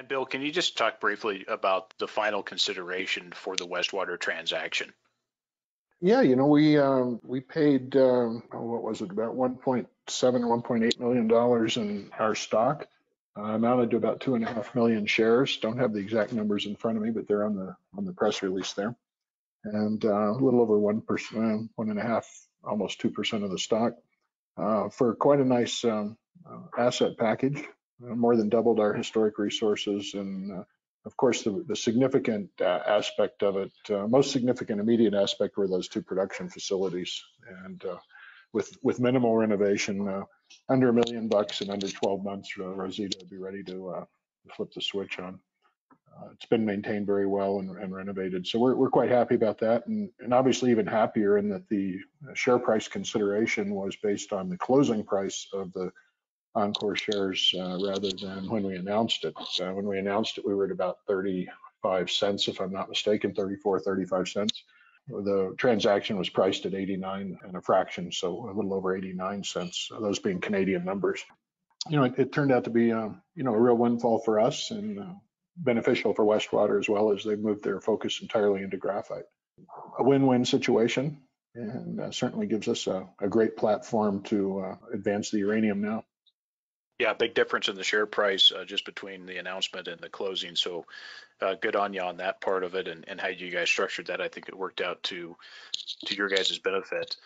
And Bill, can you just talk briefly about the final consideration for the Westwater transaction? Yeah, you know, we, um, we paid, um, oh, what was it, about 1.7, 1.8 million dollars in our stock. Uh, amounted to about two and a half million shares. Don't have the exact numbers in front of me, but they're on the, on the press release there. And, uh, a little over one percent, one and a half, almost 2% of the stock, uh, for quite a nice, um, uh, asset package. Uh, more than doubled our historic resources and, uh, of course, the, the significant uh, aspect of it, uh, most significant immediate aspect were those two production facilities. And uh, with with minimal renovation, uh, under a million bucks in under 12 months, Rosita would be ready to flip the switch on. It's been maintained very well and, and renovated, so we're we're quite happy about that, and and obviously even happier in that the share price consideration was based on the closing price of the enCore shares uh, rather than when we announced it. Uh, when we announced it, we were at about 35 cents, if I'm not mistaken, 34, 35 cents. The transaction was priced at 89 and a fraction, so a little over 89 cents, those being Canadian numbers. You know, it, it turned out to be, uh, you know, a real windfall for us and uh, beneficial for Westwater as well as they moved their focus entirely into graphite. A win-win situation and uh, certainly gives us a, a great platform to uh, advance the uranium now. Yeah, big difference in the share price uh, just between the announcement and the closing. So uh, good on you on that part of it and, and how you guys structured that. I think it worked out to to your guys' benefit.